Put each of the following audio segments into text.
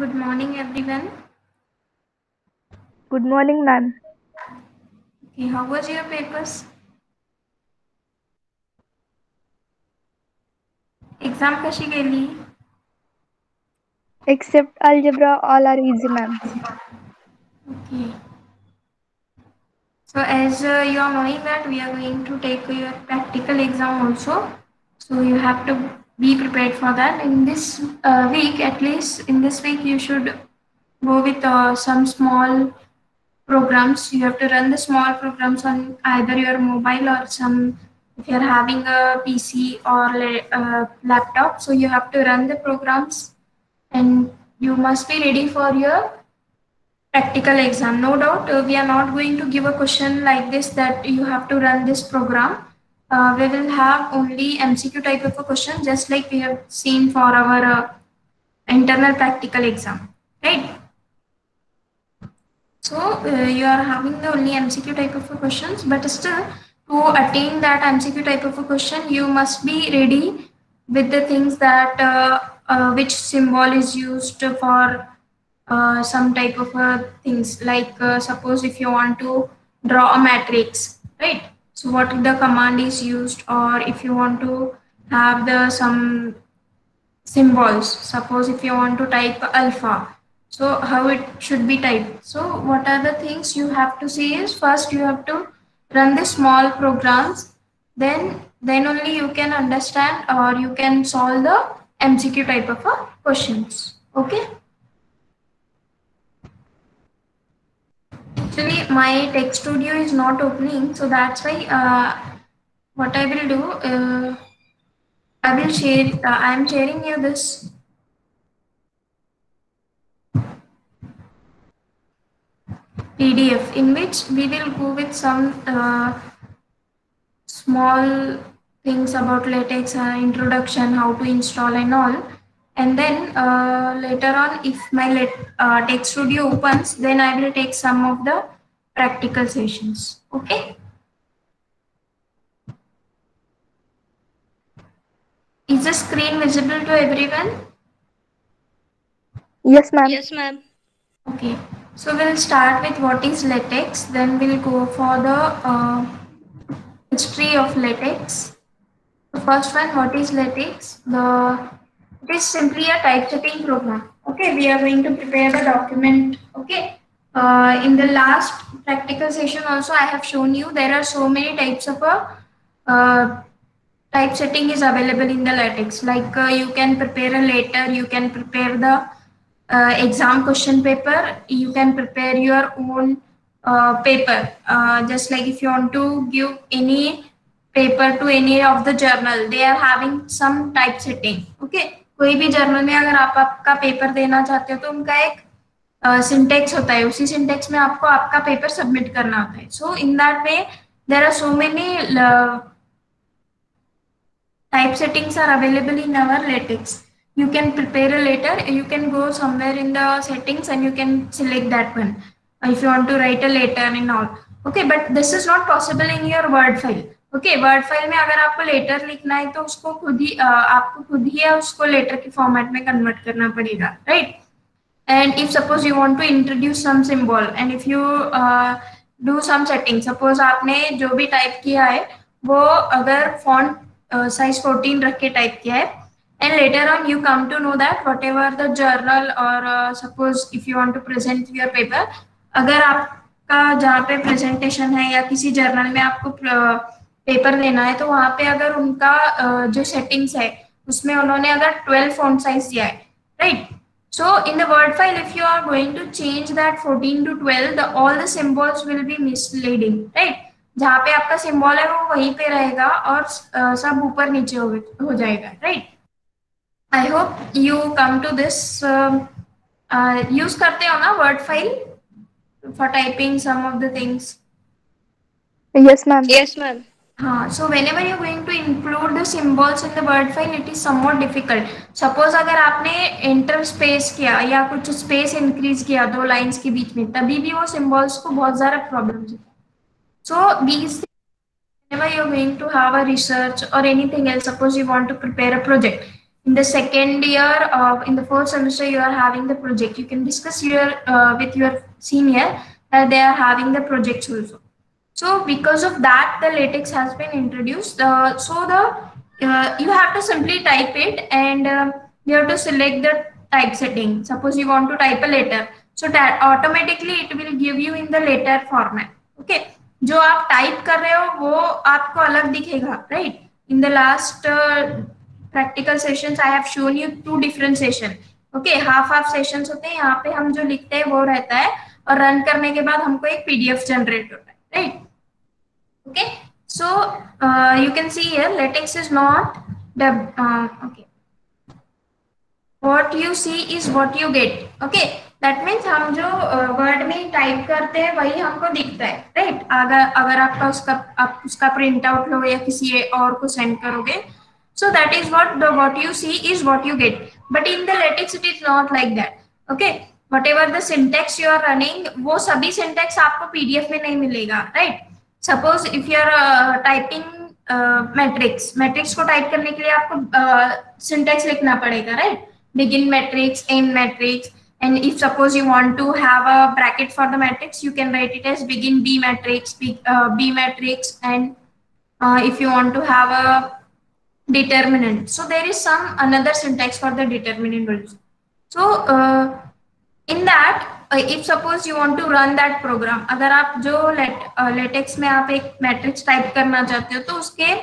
Good morning, everyone. Good morning, ma'am. Okay, how was your papers? Exam कशी गेली? Except algebra, all are easy, ma'am. Okay. So as uh, you are knowing that we are going to take your practical exam also. So you have to be prepared for that. In this uh, week, at least in this week, you should go with uh, some small programs. You have to run the small programs on either your mobile or some, if you're having a PC or a laptop. So you have to run the programs and you must be ready for your practical exam. No doubt, uh, we are not going to give a question like this that you have to run this program. Uh, we will have only MCQ type of a question, just like we have seen for our uh, internal practical exam, right? So uh, you are having the only MCQ type of questions, but still to attain that MCQ type of a question, you must be ready with the things that uh, uh, which symbol is used for uh, some type of things like suppose if you want to draw a matrix right so what the command is used or if you want to have the some symbols suppose if you want to type alpha so how it should be typed. So what are the things you have to see is first you have to run the small programs then then only you can understand or you can solve the mcq type of questions. Okay actually my text studio is not opening so that's why uh, what i will do uh, i will share uh, i am sharing you this. Pdf in which we will go with some uh, small things about latex uh, introduction how to install and all and then uh, later on if my let, uh, text studio opens then i will take some of the practical sessions. Okay? Is the screen visible to everyone? Yes ma'am. Yes ma'am. Okay. So we'll start with what is latex then we'll go for the uh, history of latex. The first one what is latex? The it is simply a typesetting program. Okay, we are going to prepare the document. Okay, uh, in the last practical session also I have shown you there are so many types of a uh, typesetting is available in the latex. Like uh, you can prepare a letter, you can prepare the uh, exam question paper, you can prepare your own uh, paper. Uh, just like if you want to give any paper to any of the journal, they are having some typesetting. Okay कोई भी journal में अगर आप आपका paper देना चाहते हो तो उनका एक सिंटेक्स uh, होता है। उसी सिंटेक्स में आपको आपका पेपर सबमिट करना होता है। So in that way there are so many type settings are available in our LaTeX you can prepare a letter you can go somewhere in the settings and you can select that one if you want to write a letter in all okay but this is not possible in your word file okay word file में अगर आपको letter लिखना है तो उसको खुद ही आपको खुद ही उसको लेटर के फॉर्मेट में कन्वर्ट करना पड़ेगा right and if suppose you want to introduce some symbol and if you do some setting suppose आपने जो भी टाइप किया है वो अगर फॉन्ट साइज़ फोर्टीन रख के टाइप किया है and later on you come to know that whatever the journal और suppose if you want to present your paper अगर आपका जहाँ पे प्रेजेंटेशन है या किसी जर्नल में आपको uh, पेपर लेना है तो वहाँ पे अगर उनका जो सेटिंग्स है उसमें उन्होंने अगर 12 फॉन्ट साइज़ दिया है right so in the word file if you are going to change that 14 to 12 the all the symbols will be misleading right जहाँ पे आपका सिंबल है वो वहीं पे रहेगा और uh, सब ऊपर नीचे हो, हो जाएगा right I hope you come to this use करते हो ना word file for typing some of the things yes ma'am. Yes ma'am. हाँ so whenever you're going to include the symbols in the word file it is somewhat difficult suppose अगर आपने enter space किया या कुछ space increase किया दो lines के बीच में तभी भी वो symbols को बहुत ज़्यादा problems so these whenever you're going to have a research or anything else suppose you want to prepare a project in the second year of in the first semester you are having the project you can discuss your uh, with your senior that they are having the projects also so because of that the latex has been introduced uh, so the uh, you have to simply type it and uh, you have to select the type setting suppose you want to type a letter so that automatically it will give you in the letter format okay जो आप type कर रहे हो वो आपको अलग दिखेगा right in the last practical sessions I have shown you two different session okay half half sessions होते हैं यहाँ पे हम जो लिखते हैं वो रहता है और रन करने के बाद हमको एक पीडीएफ जनरेट होता है है right okay so you can see here LaTeX is not the okay what you see is what you get okay that means हम जो वर्ड uh, में टाइप करते हैं वही हमको दिखता है राइट right? अगर अगर आपका उसका आप उसका प्रिंट आउट लो या किसी और को सेंड करोगे so that is what the what you see is what you get but in the latex it is not like that whatever the syntax you are running वो सभी सिंटेक्स आपको PDF में नहीं मिलेगा right suppose if you are typing matrix matrix को type करने के लिए आपको सिंटेक्स uh, लिखना पड़ेगा right begin matrix M matrix and if suppose you want to have a bracket for the matrix you can write it as begin B matrix B matrix and if you want to have a determinant so there is some another syntax for the determinant so in that if suppose you want to run that program अगर आप जो latex uh, में आप एक matrix type करना चाहते हो तो उसके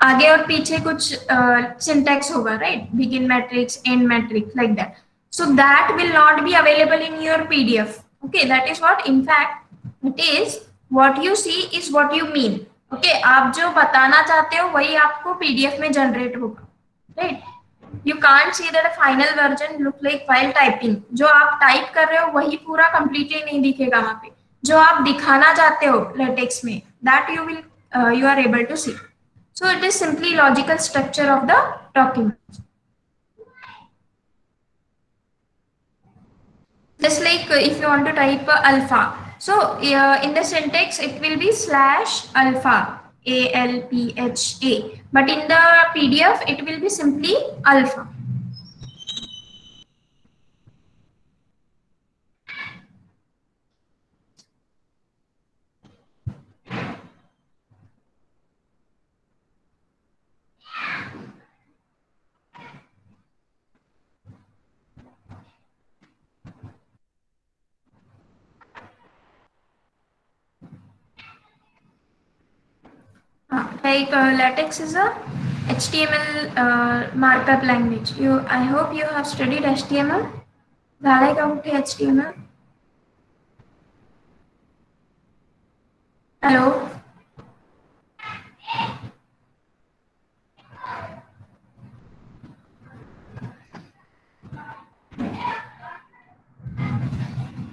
आगे और पीछे कुछ uh, सिंटेक्स होगा right begin matrix end matrix like that so that will not be available in your PDF okay that is what in fact it is what you see is what you mean okay आप जो बताना चाहते हो, वही आपको P D F में generate होगा right? You can't see that final version look like file typing जो आप टाइप कर रहे हो वही पूरा कम्प्लीटली नहीं दिखेगा वहाँ पे। जो आप दिखाना चाहते हो लेटेक्स में that you will you are able to see so it is simply logical structure of the document just like uh, if you want to type uh, alpha. So uh, in the syntax it will be slash alpha. A-L-P-H-A. But in the PDF, it will be simply alpha. like uh, latex is a HTML uh, markup language. You, I hope you have studied HTML. Valley County HTML. Hello.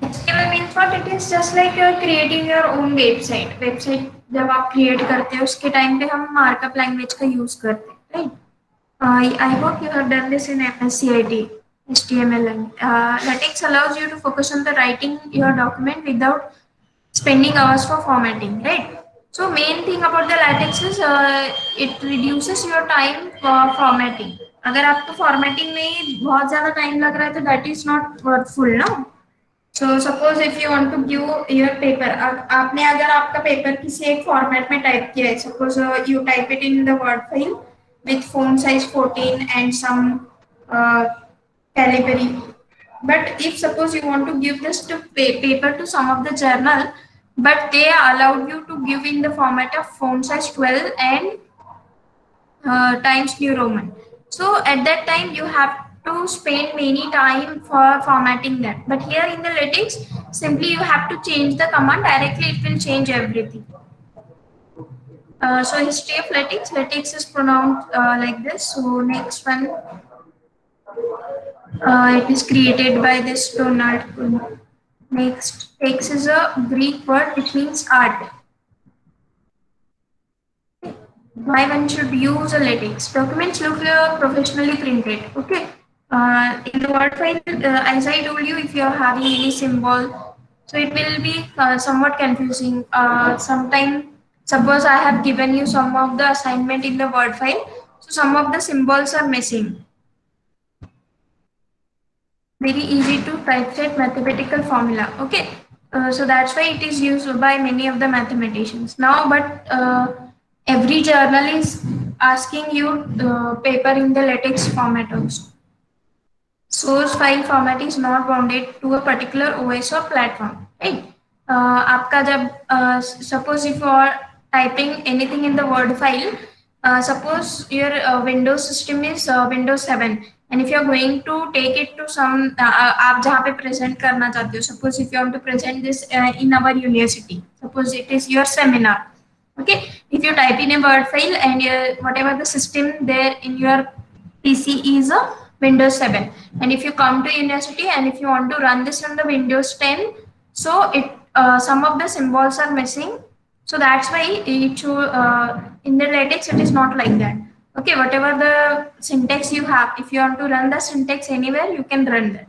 HTML means what? It is just like you're creating your own website. Website जब आप create करते हैं, उसके time पे हम markup language का use करते हैं right I hope you have done this in M S C I T H T M L LaTeX allows you to focus on the writing your document without spending hours for formatting right so main thing about the LaTeX is it reduces your time for formatting अगर आपको formatting में ही बहुत ज़्यादा time लग रहा है तो that is not worthful ना so suppose if you want to give your paper आपने अगर आपका पेपर किसी एक फॉर्मेट में टाइप किया है suppose you type it in the Word file with font size 14 and some uh, calibri but if suppose you want to give this to pay, paper to some of the journal but they allowed you to give in the format of font size 12 and uh, times new roman so at that time you have to spend many time for formatting that. But here in the LaTeX, simply you have to change the command directly, it will change everything. Uh, so history of LaTeX, LaTeX is pronounced uh, like this. So next one, uh, it is created by this Donald Next, text is a Greek word which means art. Why one should use a LaTeX? Documents look uh, professionally printed. Okay. Uh, in the word file, uh, as I told you, if you are having any symbol, so it will be uh, somewhat confusing. Uh, Sometimes, suppose I have given you some of the assignment in the word file, so some of the symbols are missing. very easy to typeset mathematical formula. Okay, uh, so that's why it is used by many of the mathematicians now. But uh, every journal is asking you uh, paper in the LaTeX format also Source file format is not bounded to a particular OS or platform, right? Uh, आपका जब uh, suppose if you are typing anything in the Word file, uh, suppose your uh, Windows system is uh, Windows 7 and if you are going to take it to some uh, आप जहाँ पे present करना चाहते हो suppose if you want to present this uh, in our university suppose it is your seminar okay if you type in a word file and uh, whatever the system there in your pc is a windows 7 and if you come to university and if you want to run this on the windows 10 so it uh, some of the symbols are missing. So that's why it uh, in the latex it is not like that. Okay whatever the syntax you have if you want to run the syntax anywhere you can run that.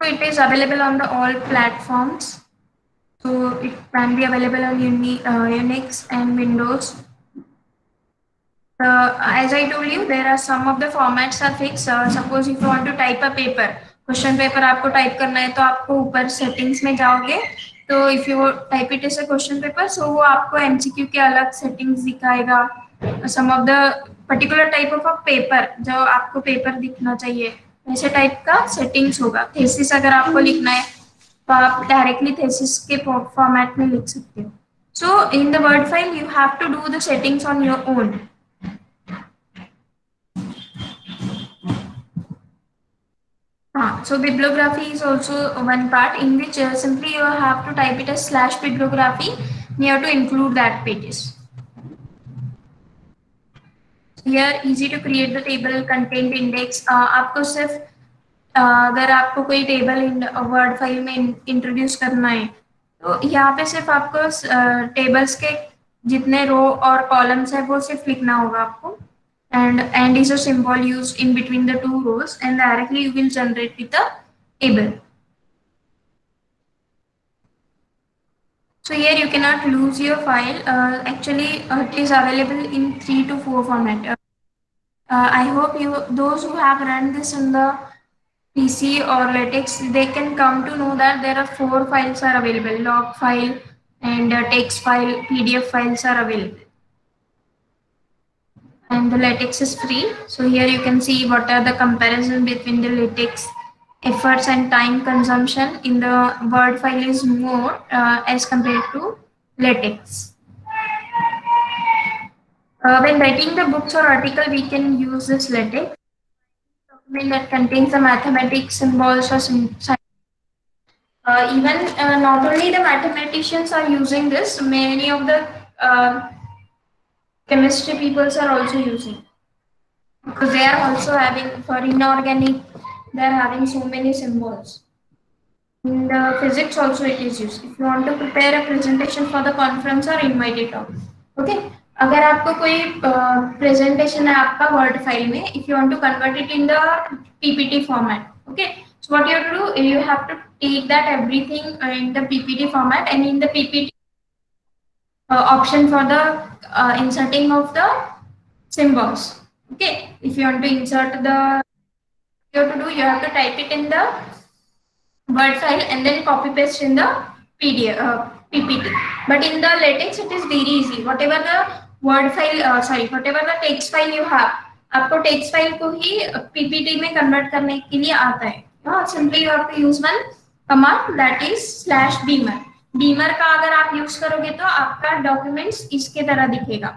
So it is available on the all platforms. So it can be available on Uni, uh, Unix and Windows. Uh, as I told you, there are some of the formats are fixed. Uh, suppose if you want to type a paper, question paper आपको type करना है तो आपको ऊपर settings में जाओगे। तो if you type it as a question paper so वो आपको एमसीक्यू के अलग सेटिंग्स दिखाएगा। Some of the particular type of a paper जो आपको पेपर दिखना चाहिए ऐसे टाइप का सेटिंग्स होगा। थेसिस अगर आपको लिखना है तो आप डायरेक्टली थेसिस के फॉर्मेट में लिख सकते हो। So in the word file you have to do the settings on your own Ah, so bibliography is also one part in which uh, simply you have to type it as slash bibliography. You have to include that pages. Here easy to create the table content index. Uh, आपको सिर्फ़ uh, अगर आपको कोई table word file में introduce करना है तो यहाँ पे सिर्फ़ आपको टेबल्स uh, के जितने रो और कॉलम्स है वो सिर्फ़ लिखना होगा आपको and and is a symbol used in between the two rows and directly you will generate with the table. So here you cannot lose your file. Uh, actually, uh, it is available in three to four format. Uh, I hope you those who have run this in the PC or LaTeX, they can come to know that there are four files are available: log file and text file, PDF files are available and the latex is free. So here you can see what are the comparison between the latex efforts and time consumption in the Word file is more uh, as compared to latex. Uh, when writing the books or article, we can use this latex document that contains the mathematics symbols or uh, even uh, not only the mathematicians are using this, many of the uh, chemistry peoples are also using because they are also having for inorganic they are having so many symbols in the physics also it is used if you want to prepare a presentation for the conference or invite it out okay अगर आपको कोई presentation uh, है आपका word file में if you want to convert it in the PPT format okay so what you have to do you have to take that everything in the ppt format and in the ppt uh, option for the uh, inserting of the symbols. Okay, if you want to insert the, you have to do, you have to type it in the Word file and then copy paste in the PDF, uh, PPT. But in the latex, it is very easy. Whatever the Word file, uh, sorry, whatever the text file you have, आपको text file को ही PPT में convert करने के लिए आता है simply you have to use one command that is slash beamer beamer का अगर आप यूज़ करोगे तो आपका डॉक्यूमेंट्स इसके तरह दिखेगा।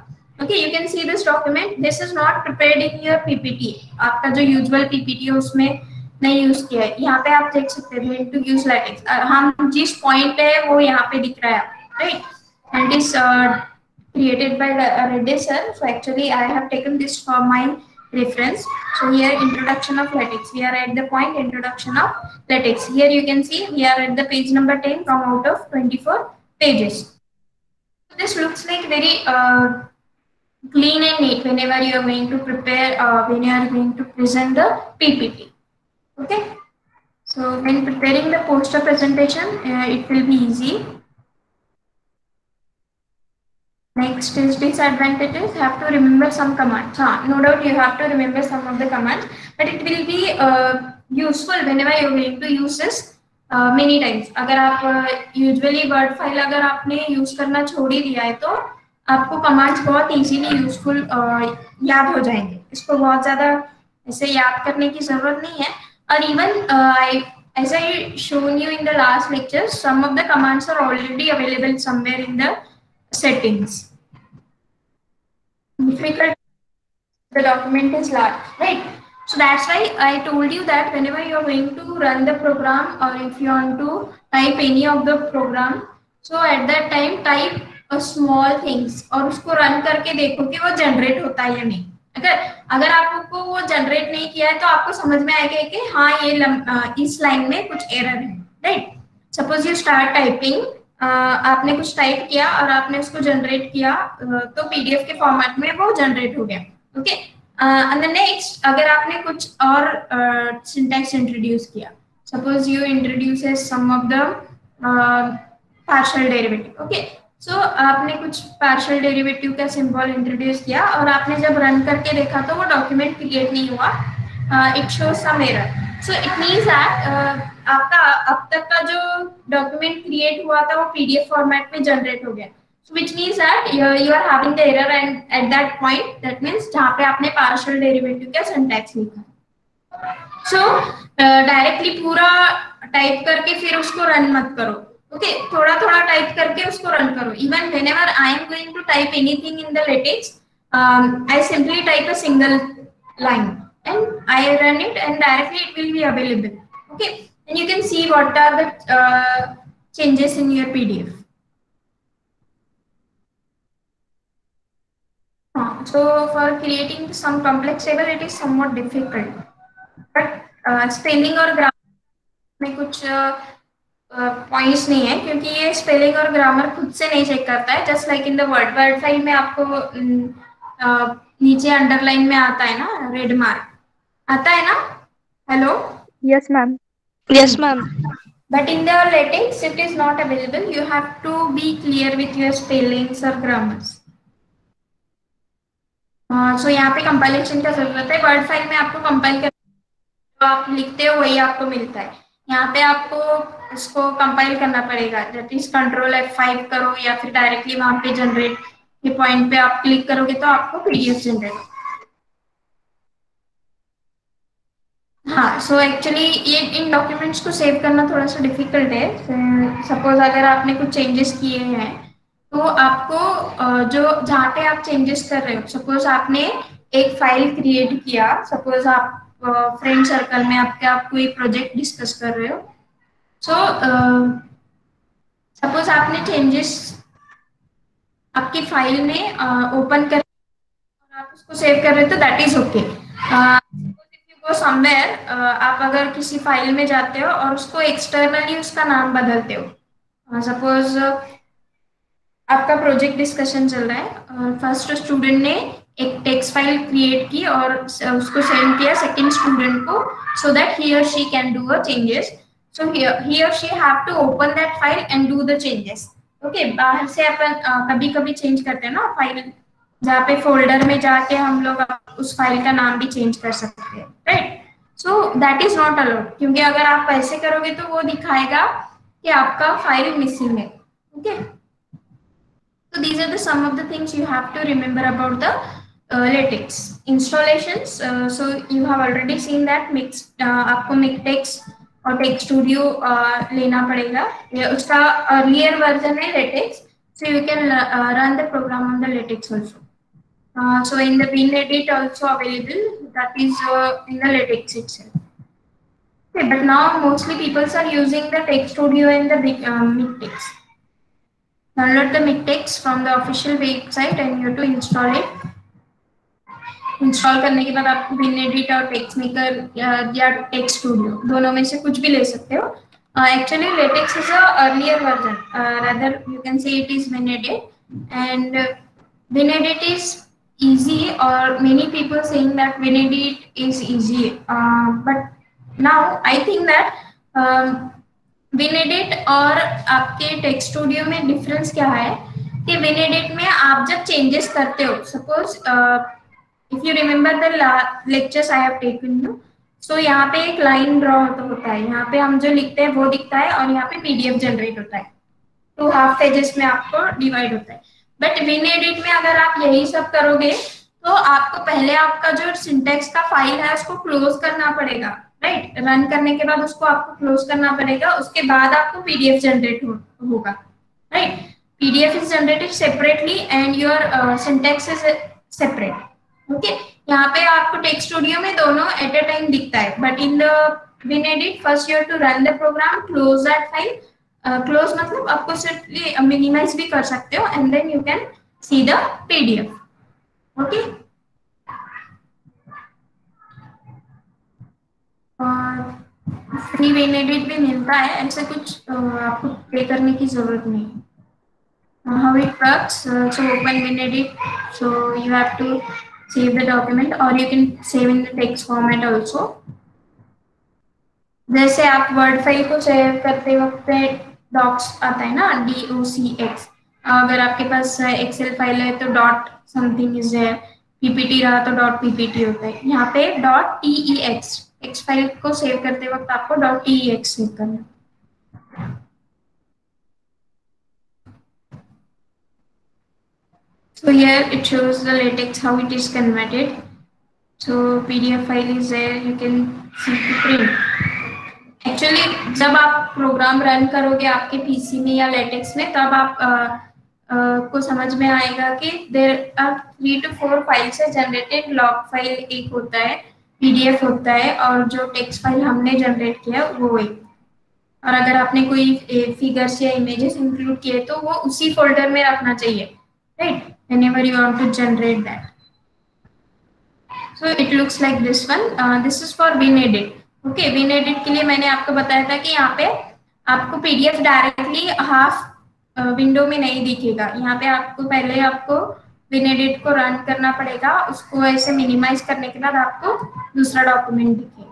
Okay you can see this document this is not prepared in your PPT आपका जो यूजुअल पीपीटी है, उसमें नहीं यूज़ किया है। यहाँ पे आप देख सकते हैं टू यूज़ लेटेक्स हम जिस पॉइंट पे है, वो यहाँ पे दिख रहा है right and is created by Reddy sir. So, actually, I have taken this for my reference. So here introduction of latex. We are at the point introduction of latex. Here you can see we are at the page number 10 from out of 24 pages. This looks like very uh, clean and neat whenever you are going to prepare, uh, when you are going to present the PPT. Okay. So when preparing the poster presentation, uh, it will be easy Next is disadvantages. Have to remember some commands. Huh, no doubt you have to remember some of the commands, but it will be uh, useful whenever you're going to use this uh, many times. अगर आप usually word file अगर आपने use करना छोड़ ही दिया है तो आपको कमांड्स बहुत इजीली यूजफुल याद हो जाएँगे इसको बहुत ज़्यादा ऐसे याद करने की ज़रूरत नहीं है और even I as I shown you in the last lecture, some of the commands are already available somewhere in the settings. Difficult, the document is large, right? So that's why I told you that whenever you're going to run the program or if you want to type any of the program, so at that time type a small things और उसको run करके देखो कि वो generate होता है या नहीं अगर अगर आपको वो जनरेट नहीं किया है तो आपको समझ में आएगा कि हाँ ये इस लाइन में कुछ एरर है right suppose you start typing आपने कुछ टाइप किया और आपने उसको जनरेट किया तो पीडीएफ के फॉर्मेट में वो जनरेट हो गया ओके एंड नेक्स्ट अगर आपने कुछ और सिंटैक्स इंट्रोड्यूस किया suppose you introduce some of the partial derivative okay so आपने कुछ पार्शियल डेरिवेटिव का सिंबल इंट्रोड्यूस किया और आपने जब रन करके देखा तो वो डॉक्यूमेंट क्रिएट नहीं हुआ it show some error so it means that आपका अब तक का जो डॉक्यूमेंट क्रिएट हुआ था वो पीडीएफ फॉर्मेट में जनरेट हो गया। Means that you, you are having the error and at that point that means जहाँ पे आपने पार्शियल डेरिवेटिव का सिंटैक्स लिखा। सो डायरेक्टली पूरा टाइप करके फिर उसको रन मत करो। ओके थोड़ा थोड़ा टाइप करके उसको रन करो। Even whenever I am going to type anything in the LaTeX I simply type a single line and I run it and directly it will be available. Okay, and you can see what are the uh, changes in your PDF. Uh, so for creating some complex table, it is somewhat difficult. But uh, spelling और grammar में कुछ points uh, नहीं है क्योंकि ये spelling और grammar खुद से नहीं चेक करता है just like in the word word file में आपको uh, नीचे अंडरलाइन में आता है ना रेड मार्क आता है ना hello yes ma'am yes ma'am but in the latex it is not available. You have to be clear with your spellings or grammars. Uh, so यहाँ पे कंपाइलेशन का ज़रूरत है। वर्ड फ़ाइल में आपको कंपाइल कर तो आप लिखते हो वही आपको मिलता है। यहाँ पे आपको इसको कंपाइल करना पड़ेगा। That is control F five करो या फिर डायरेक्टली वहाँ पे जनरेट के पॉइंट पे आप क्लिक करोगे तो आपको पीडीएफ जनरेट हाँ सो एक्चुअली ये इन डॉक्यूमेंट्स को सेव करना थोड़ा सा डिफ़िकल्ट है। सपोज़ अगर आपने कुछ चेंजेस किए हैं तो आपको जो, जहाँ पे आप चेंजेस कर रहे हो सपोज़ आपने एक फ़ाइल क्रिएट किया सपोज़ आप फ्रेंड सर्कल में आपके आप कोई प्रोजेक्ट डिस्कस कर रहे हो। सो सपोज़ आपने चेंजेस आपकी फ़ाइल में ओपन कर आप उसको सेव कर रहे हो तो दैट इज़ ओके समवेयर आप अगर किसी फ़ाइल में जाते हो और उसको एक्सटर्नली उसका नाम बदलते हो। सपोज़ आपका प्रोजेक्ट डिस्कशन चल रहा है फ़र्स्ट स्टूडेंट ने एक टेक्स्ट फ़ाइल क्रिएट की और उसको सेंड किया सेकंड स्टूडेंट को so that he or she can do a changes so he or she have to open that file and do the changes okay बाहर से अपन कभी कभी चेंज करते हैं ना फ़ाइल जहाँ पे फोल्डर में जाके हम लोग उस फ़ाइल का नाम भी चेंज कर सकते हैं right so that is not allowed क्योंकि अगर आप ऐसे करोगे तो वो दिखाएगा कि आपका फ़ाइल मिसिंग है okay so these are the some of the things you have to remember about the LaTeX installation so you have already seen that mix आपको मिकटेक्स और टेक्स स्टूडियो uh, लेना पड़ेगा। उसका अर्लियर वर्जन है LaTeX so you can run the program on the LaTeX also uh, so in the WinEdit also available that is uh, in the latex itself okay but now mostly people are using the text studio and the uh, mixtex download the mixtex from the official website and you have to install it install करने के बाद आप win edit और text maker या text studio दोनों में से कुछ भी ले सकते हो actually LaTeX is earlier version rather you can say it is WinEdit and uh, WinEdit is easy or many people saying that WinEdit is easy. Uh, but now I think that um, WinEdit और आपके text studio में difference क्या है? कि win edit में आप जब changes करते हो suppose if you remember the lectures I have taken you so यहाँ पे एक लाइन ड्रॉ होता है। यहाँ पे हम जो लिखते हैं वो दिखता है और यहाँ पे पीडीएफ जनरेट होता है। टू हाफ़ पेजेस में आपको डिवाइड होता है। बट विन एडिट में अगर आप यही सब करोगे तो आपको पहले आपका जो सिंटेक्स का फ़ाइल है, उसको क्लोज करना पड़ेगा राइट रन करने के बाद उसको आपको क्लोज करना पड़ेगा, उसके बाद आपको पीडीएफ जनरेट होगा right PDF is generated separately and your syntax is separate okay यहाँ पे आपको टेक्स्ट स्टूडियो में दोनों एट अ टाइम दिखता है but in the WinEdt first you to run the program close that file close मतलब आपको सिर्फ़ मिनिमाइज भी कर सकते हो and then you can see the PDF okay free WinEdt भी मिलता है ऐसे कुछ आपको पे करने की ज़रूरत नहीं how it works uh, so open WinEdit so you have to save the document or you can save in the text format जैसे आप वर्ड फ़ाइल को सेव करते वक्त डॉक्स आता है ना डी ओ सी एक्स अगर आपके पास एक्सेल फ़ाइल है तो डॉट समथिंग इज़ है पीपीटी रहा तो डॉट पीपीटी होता है यहाँ पे dot T E X X file को सेव करते वक्त आपको dot T E X save करना So, here it shows the latex, how it is converted. So PDF file is there. You can see the print. Actually जब आप program run करोगे आपके PC में या लेटेक्स में तब आप आ, आ, को समझ में आएगा कि there are three two four file से जनरेटेड लॉग फ़ाइल एक होता है पीडीएफ होता है और जो टेक्स्ट फ़ाइल हमने जनरेट किया वो एक और अगर आपने कोई फिगर्स या इमेजेस इंक्लूड किए तो वो उसी फोल्डर में रखना चाहिए right whenever you want to generate that. So it looks like this one. Uh, this is for WinEdit. Okay, WinEdit के लिए मैंने आपको बताया था कि यहाँ पे आपको पीडीएफ डायरेक्टली हाफ़ विंडो में नहीं दिखेगा। यहाँ पे आपको पहले आपको WinEdit को रन करना पड़ेगा। उसको ऐसे मिनिमाइज करने के बाद आपको दूसरा डॉक्यूमेंट दिखेगा।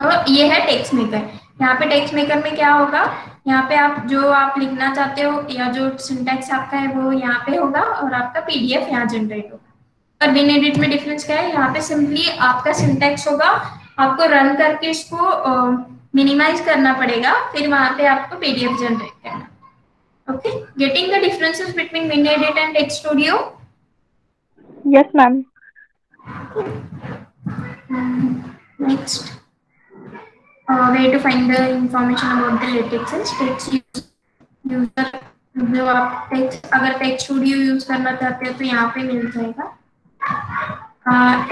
और ये है टेक्स मेकर यहाँ पे टेक्स मेकर में क्या होगा? यहाँ पे आप जो आप लिखना चाहते हो या जो सिंटेक्स आपका है वो यहाँ पे होगा और आपका पीडीएफ यहाँ जनरेट होगा। और विन एडिट में डिफरेंस क्या है? यहाँ पे सिंपली आपका सिंटेक्स होगा। आपको रन करके इसको मिनिमाइज uh, करना पड़ेगा। फिर वहाँ पे आपको पीडीएफ जनरेट करना। Okay getting the differences between WinEdt and TeXstudio yes ma'am next where to find the information about the latex is text user? जो आप टेक्स्ट अगर टेक्स्ट स्टूडियो यूज़ करना चाहते हैं तो यहाँ पे मिल जाएगा।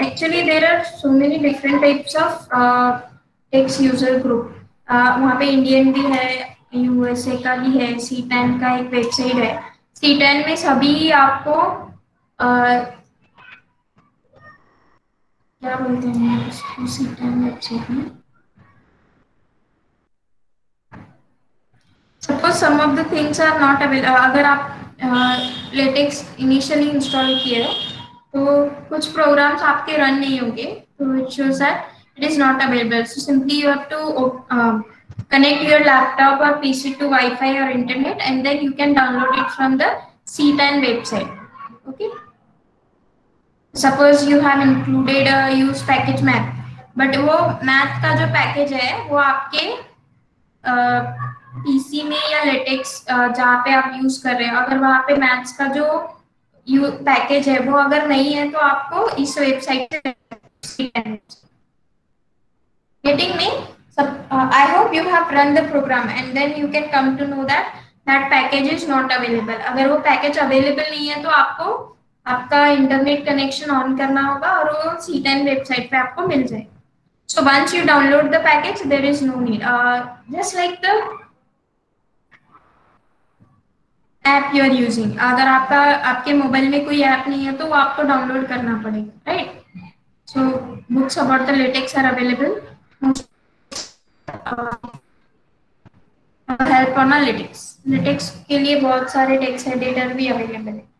Actually there are so many different types of text user group वहाँ पे इंडियन भी है यूएसए का भी है सी टेन का एक वेबसाइट है। सी टेन में सभी आपको uh, क्या बोलते हैं सी टेन वेबसाइट में? Suppose some of the things are not available अगर आप लेटेक्स इनिशियली इंस्टॉल किए हो तो कुछ प्रोग्राम्स आपके रन नहीं होंगे तो shows that it is not available so simply you have to connect your laptop और पीसी टू वाईफाई और internet and then you can download it from the CTAN website okay suppose you have included use package math but वो math का जो package है वो आपके PC uh, में या लेटेक्स uh, जहाँ पे आप यूज़ कर रहे हैं अगर वहाँ पे मैथ्स का जो यू पैकेज है वो अगर नहीं है तो आपको इस वेबसाइट से getting me so uh, i hope you have run the program and then you can come to know that that package is not available अगर वो पैकेज अवेलेबल नहीं है तो आपको आपका इंटरनेट कनेक्शन ऑन करना होगा और वो सी टेन वेबसाइट पे आपको मिल जाएगा so once you download the package there is no need uh, just like the app you are using अगर आपका आपके मोबाइल में कोई ऐप नहीं है तो वो आपको डाउनलोड करना पड़ेगा right so books about the LaTeX are available help on LaTeX LaTeX के लिए बहुत सारे टेक्स्ट एडिटर भी अवेलेबल है.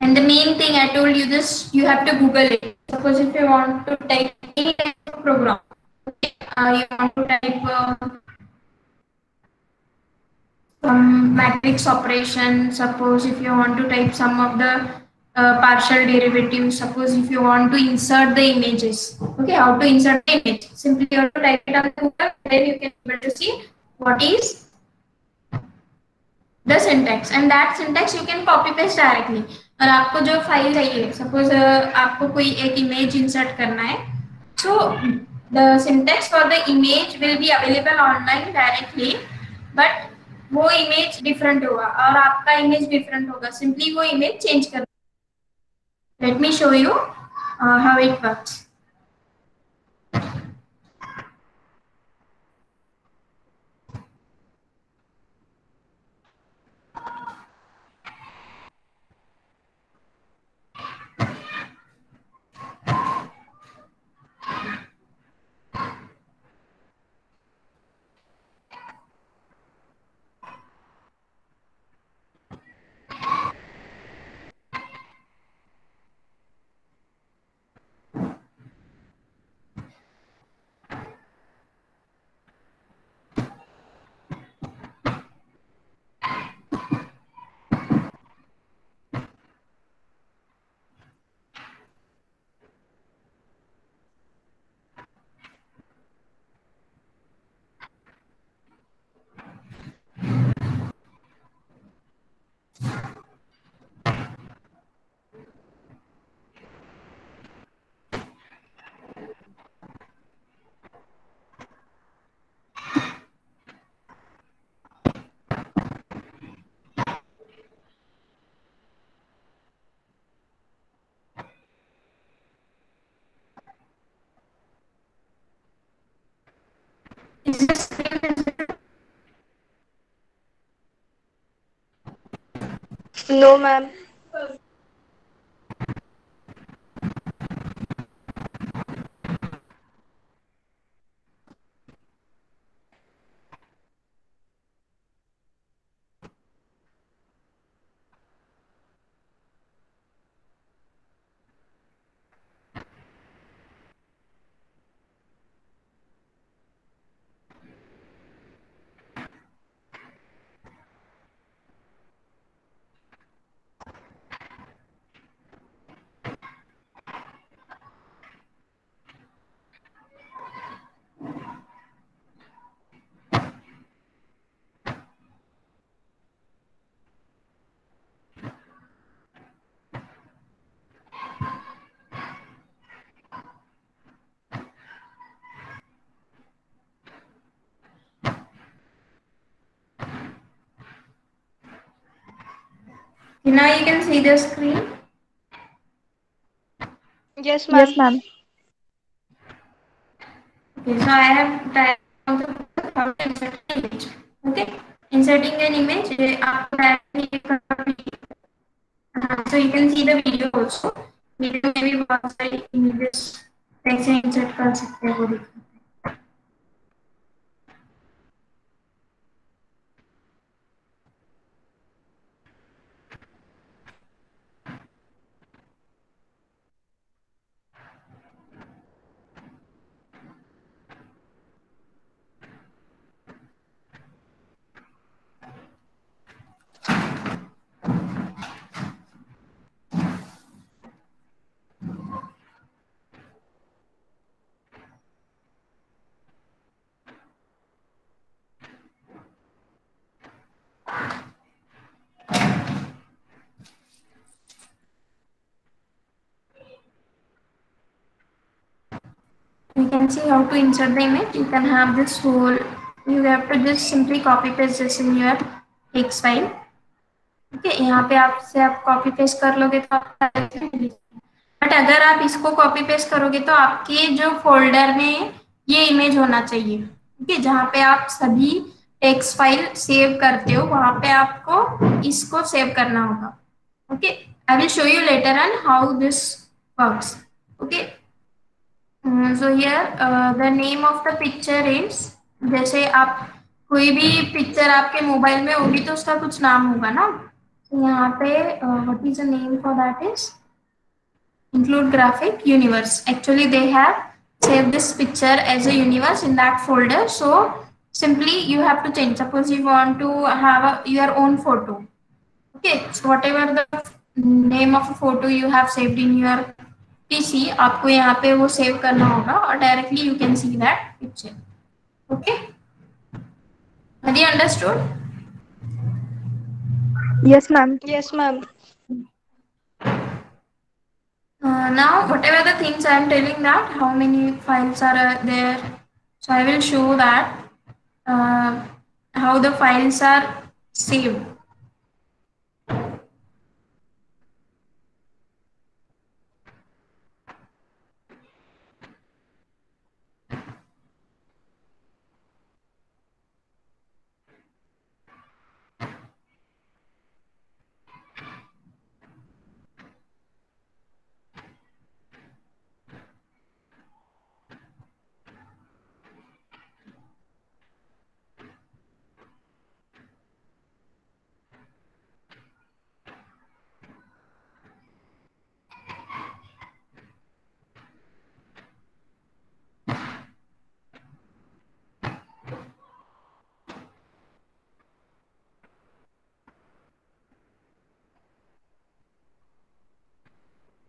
And the main thing I told you this, you have to Google it. Suppose if you want to type any type of program, uh, you want to type uh, um, matrix operation. Suppose if you want to type some of the uh, partial derivatives. Suppose if you want to insert the images. Okay, how to insert the image? Simply you have to type it on Google. Then you can able to see what is the syntax and that syntax you can copy paste directly और आपको जो file चाहिए suppose आपको कोई एक image insert करना है so the syntax for the image will be available online directly but वो इमेज डिफरेंट होगा और आपका इमेज डिफरेंट होगा। सिंपली वो इमेज चेंज कर let me show you how it works Is the screen visible? No, ma'am. Now you can see the screen. Yes, ma'am. Yes, ma'am. Okay, so I have typed out the insert an image. Okay, inserting an image, eh, uh, so you can see the video also. Video में भी बहुत सारी images कैसे insert कर सकते हैं वो you can see how to insert the image. You can have this whole, you have to just simply copy paste this in your text file. Okay यहाँ पे आपसे आप कॉपी पेस्ट कर लोगे तो आप बट अगर आप इसको कॉपी पेस्ट करोगे तो आपके जो फोल्डर में ये इमेज होना चाहिए। ओके जहाँ पे आप सभी टेक्स्ट फ़ाइल सेव करते हो, वहाँ पे आपको इसको सेव करना होगा। Okay I will show you later on how this works okay Uh, so here uh, the name of the picture is जैसे आप कोई भी पिक्चर आपके मोबाइल में होगी तो उसका कुछ नाम होगा ना तो यहाँ पे what is the name for that is include graphic universe actually they have saved this picture as a universe in that folder so simply you have to change. Suppose you want to have a, your own photo. Okay, so whatever the name of a photo you have saved in your PC, आपको यहाँ पे वो save करना होगा और directly you can see that picture. Okay. Have you understood? Yes, ma'am. Yes, ma'am. Uh, now, whatever the things I am telling that, how many files are uh, there. So I will show that uh, how the files are saved.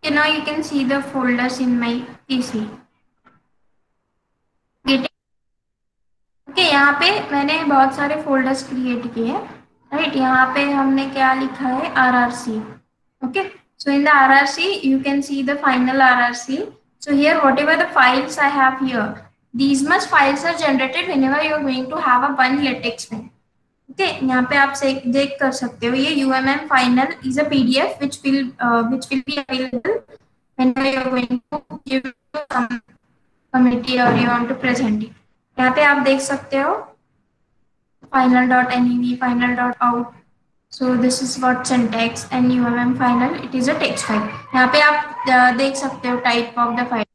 Okay, now you can see the folders in my PC. Okay, यहाँ पे मैंने बहुत सारे folders create किए हैं। Right यहाँ पे हमने क्या लिखा है? R R C okay so in the R R C you can see the final R R C so here whatever the files I have here these must files are generated whenever you are going to have a one LaTeX में ठीक है यहाँ पे आप देख कर सकते हो, ये U M M final is a P D F which will which will be available पे आप देख सकते हो final dot N E final dot out so this is what syntax and U M M final it is a TeX file यहाँ पे आप देख सकते हो type of the file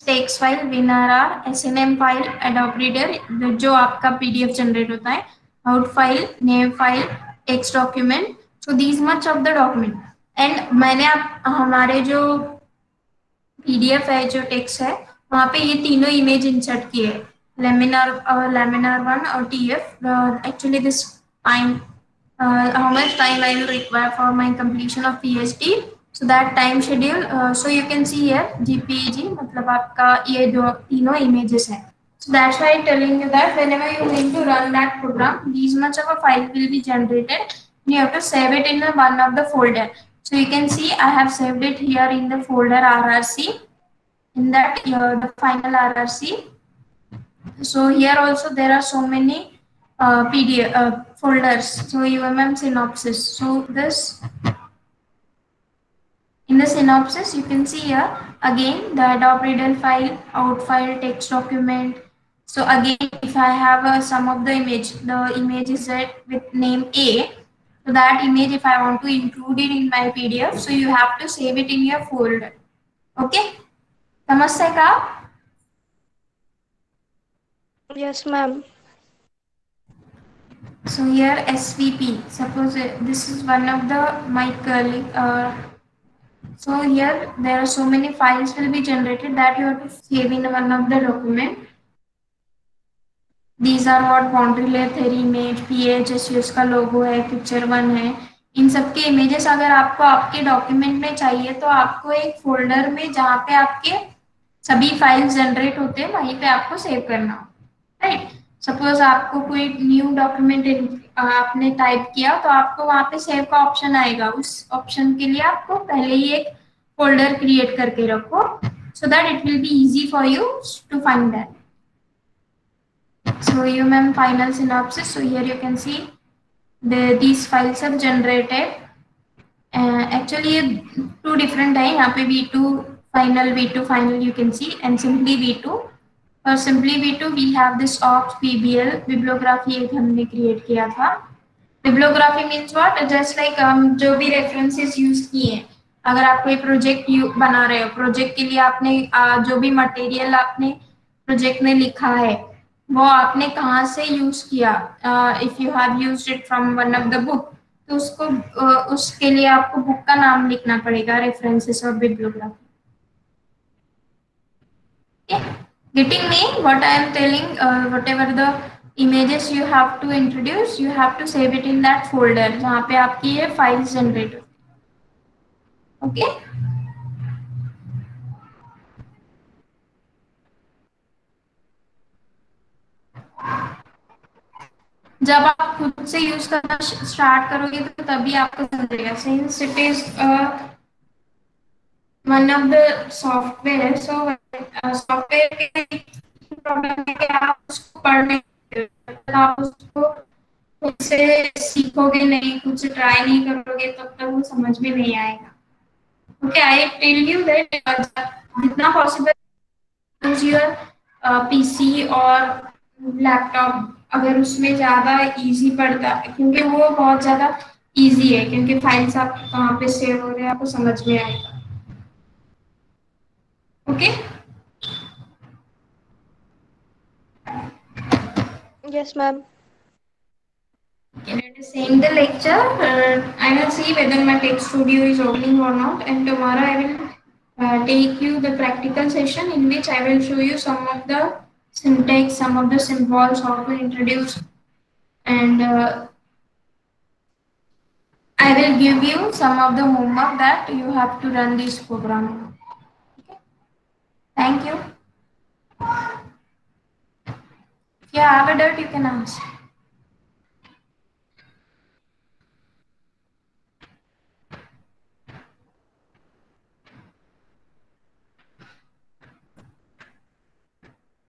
TeX file winner R S N M file Adobe reader जो आपका PDF generate होता है out file name file text document so these much of the document and मैंने आप हमारे जो pdf है जो text है वहाँ पे ये तीनों image insert laminar uh, laminar one or tf uh, actually this time uh, how much time i will require for my completion of phd so that time schedule uh, so you can see here gpeg मतलब आपका ये दो तीनों images है so that's why I'm telling you that whenever you're going to run that program these much of a file will be generated you have to save it in one of the folder so you can see i have saved it here in the folder rrc in that uh, the final rrc so here also there are so many uh, PDF uh, folders. So UMM synopsis. So this in the synopsis you can see here again the Adobe file, out file, text document. So again, if I have a sum of the image, the image is set with name A. So that image, if I want to include it in my PDF, so you have to save it in your folder. Okay? Namaste ka? Yes, ma'am. So here SVP, suppose uh, this is one of the my colleague. Uh, so here there are so many files will be generated that you have to save in one of the document. These are what boundary layer theory image, PHS उसका लोगो है, picture one है. इन सबके images अगर आपको आपके document में चाहिए तो आपको एक फोल्डर में जहाँ पे आपके सभी फाइल्स जनरेट होते हैं वहीं पे आपको सेव करना होगा राइट सपोज़ आपको कोई न्यू डॉक्यूमेंट आपने टाइप किया तो आपको वहाँ पे सेव का ऑप्शन आएगा। उस ऑप्शन के लिए आपको पहले ही एक फोल्डर क्रिएट करके रखो so that it will be easy for you to find that so you mem final synopsis so here you can see the these files have generated uh, actually two different है यहाँ पे v2 final v2 final you can see and simply v2 और simply V2 we have this aux PBL bibliography एक हमने क्रिएट किया था bibliography means what just like हम जो भी रेफरेंसेस यूज़ किए हैं अगर आप कोई प्रोजेक्ट बना रहे हो प्रोजेक्ट के लिए आपने आ, जो भी मटेरियल आपने प्रोजेक्ट में लिखा है वो आपने कहाँ से यूज़ किया? If you have used it from one of the book तो उसको uh, उसके लिए आपको बुक का नाम लिखना पड़ेगा रेफरेंसेस और bibliography getting me what I am telling whatever the images you have to introduce you have to save it in that folder जहाँ पे आपकी ये फाइल्स जनरेट ओके? जब आप खुद से यूज़ करना स्टार्ट करोगे तो तभी आपको समझेगा since it is one of the software so software के प्रॉब्लम है कि आप उसको पढ़ने आप उसको खुद से सीखोगे नहीं, खुद से ट्राई नहीं करोगे, तब तक वो समझ में नहीं आएगा। Okay I tell you that जितना पॉसिबल यूज़ योर पीसी और लैपटॉप अगर उसमें ज़्यादा इजी पड़ता है क्योंकि वो बहुत ज़्यादा इजी है क्योंकि फाइल्स आप कहाँ पे सेव हो रहे हैं आपको समझ में आएगा okay Yes, ma'am. Okay, let us end the lecture. Uh, I will see whether my text studio is opening or not, and tomorrow I will uh, take you the practical session in which I will show you some of the syntax, some of the symbols, how to introduce, and uh, I will give you some of the homework that you have to run this program. Okay. Thank you. If you have a doubt, you can ask.